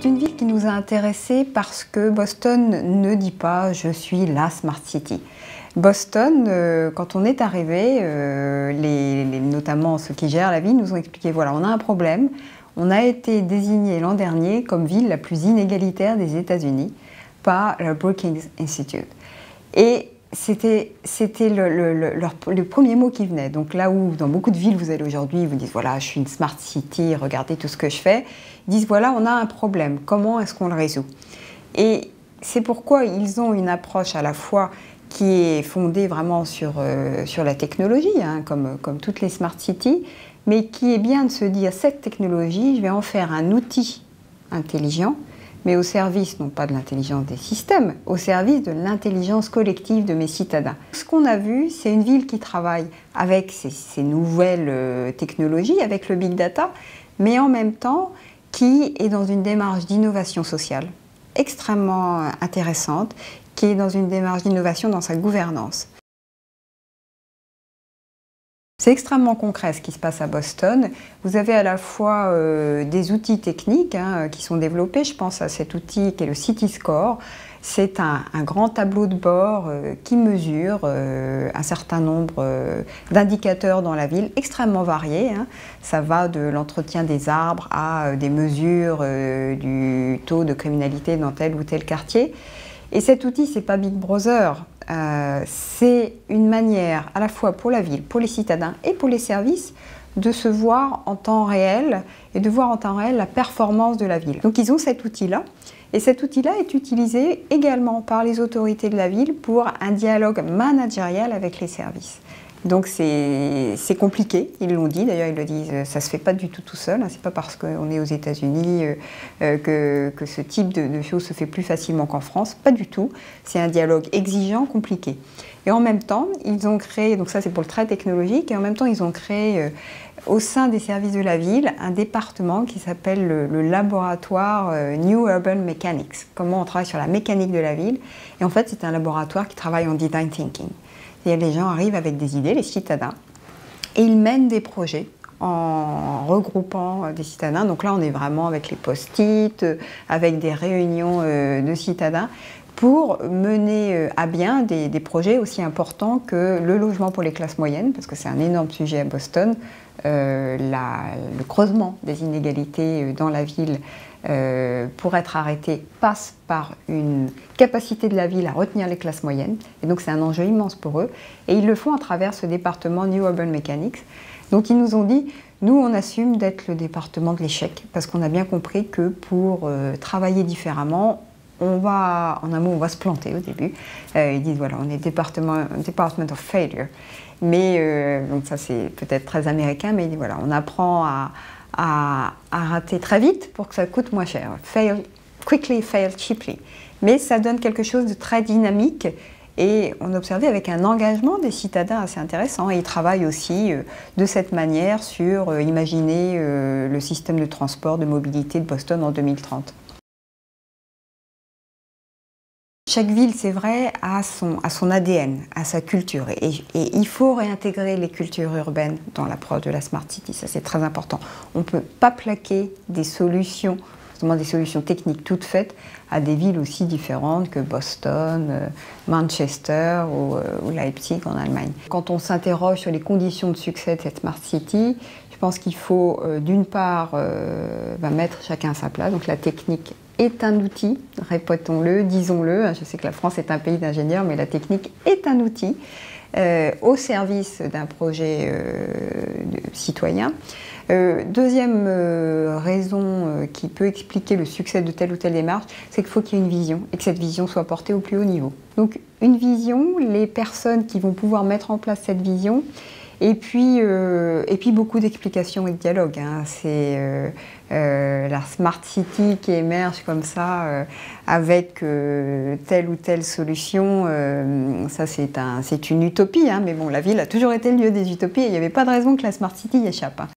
C'est une ville qui nous a intéressés parce que Boston ne dit pas je suis la Smart City. Boston, euh, quand on est arrivé, euh, notamment ceux qui gèrent la ville nous ont expliqué voilà, on a un problème. On a été désigné l'an dernier comme ville la plus inégalitaire des États-Unis par le Brookings Institute. C'était le, le, premier mot qui venait. Donc là où dans beaucoup de villes vous allez aujourd'hui, vous dites voilà, je suis une smart city, regardez tout ce que je fais. Ils disent voilà, on a un problème, comment est-ce qu'on le résout? Et c'est pourquoi ils ont une approche à la fois qui est fondée vraiment sur, euh, sur la technologie, hein, comme, comme toutes les smart cities, mais qui est bien de se dire cette technologie, je vais en faire un outil intelligent mais au service non pas de l'intelligence des systèmes, au service de l'intelligence collective de mes citadins. Ce qu'on a vu, c'est une ville qui travaille avec ces, nouvelles euh, technologies, avec le big data, mais en même temps qui est dans une démarche d'innovation sociale extrêmement intéressante, qui est dans une démarche d'innovation dans sa gouvernance. C'est extrêmement concret ce qui se passe à Boston. Vous avez à la fois euh, des outils techniques hein, qui sont développés. Je pense à cet outil qui est le City Score. C'est un, grand tableau de bord euh, qui mesure euh, un certain nombre d'indicateurs dans la ville, extrêmement variés. Hein. Ça va de l'entretien des arbres à des mesures du taux de criminalité dans tel ou tel quartier. Et cet outil, c'est pas Big Brother, euh, c'est une manière à la fois pour la ville, pour les citadins et pour les services de se voir en temps réel et de voir en temps réel la performance de la ville. Donc ils ont cet outil-là. Et cet outil-là est utilisé également par les autorités de la ville pour un dialogue managérial avec les services. Donc c'est compliqué, ils l'ont dit, d'ailleurs ils le disent, ça ne se fait pas du tout tout seul, hein. c'est pas parce qu'on est aux États-Unis euh, euh, que, que, ce type de, choses se fait plus facilement qu'en France, pas du tout. C'est un dialogue exigeant, compliqué. Et en même temps, ils ont créé, donc ça c'est pour le trait technologique, et en même temps ils ont créé euh, au sein des services de la ville un département qui s'appelle le, le, laboratoire New Urban Mechanics, comment on travaille sur la mécanique de la ville. Et en fait c'est un laboratoire qui travaille en design thinking. Les gens arrivent avec des idées, les citadins, et ils mènent des projets en regroupant euh, des citadins. Donc là, on est vraiment avec les post-it, euh, avec des réunions euh, de citadins pour mener à bien des, projets aussi importants que le logement pour les classes moyennes, parce que c'est un énorme sujet à Boston, le creusement des inégalités dans la ville euh, pour être arrêté passe par une capacité de la ville à retenir les classes moyennes. Et donc c'est un enjeu immense pour eux. Et ils le font à travers ce département New Urban Mechanics. Donc ils nous ont dit, nous on assume d'être le département de l'échec, parce qu'on a bien compris que pour euh, travailler différemment, on va, en un mot, on va se planter au début. Euh, ils disent, voilà, on est département, department of failure. Mais, donc ça c'est peut-être très américain, mais voilà, on apprend à, à, rater très vite pour que ça coûte moins cher. Fail quickly, fail cheaply. Mais ça donne quelque chose de très dynamique et on observait avec un engagement des citadins assez intéressant. Et ils travaillent aussi euh, de cette manière sur euh, imaginer euh, le système de transport, de mobilité de Boston en 2030. Chaque ville, c'est vrai, a son, ADN, a sa culture. Et, il faut réintégrer les cultures urbaines dans l'approche de la Smart City. Ça, c'est très important. On ne peut pas plaquer des solutions, justement des solutions techniques toutes faites, à des villes aussi différentes que Boston, euh, Manchester euh, ou, Leipzig en Allemagne. Quand on s'interroge sur les conditions de succès de cette Smart City, je pense qu'il faut euh, d'une part bah, mettre chacun à sa place, donc la technique est un outil, répétons-le, disons-le. Je sais que la France est un pays d'ingénieurs, mais la technique est un outil euh, au service d'un projet euh, citoyen. Euh, deuxième raison qui peut expliquer le succès de telle ou telle démarche, c'est qu'il faut qu'il y ait une vision et que cette vision soit portée au plus haut niveau. Donc une vision, les personnes qui vont pouvoir mettre en place cette vision, et puis, euh, et puis beaucoup d'explications et de dialogues. Hein. C'est euh, euh, la Smart City qui émerge comme ça avec telle ou telle solution. ça, c'est un, une utopie, hein. mais bon, la ville a toujours été le lieu des utopies et il n'y avait pas de raison que la Smart City y échappe. Hein.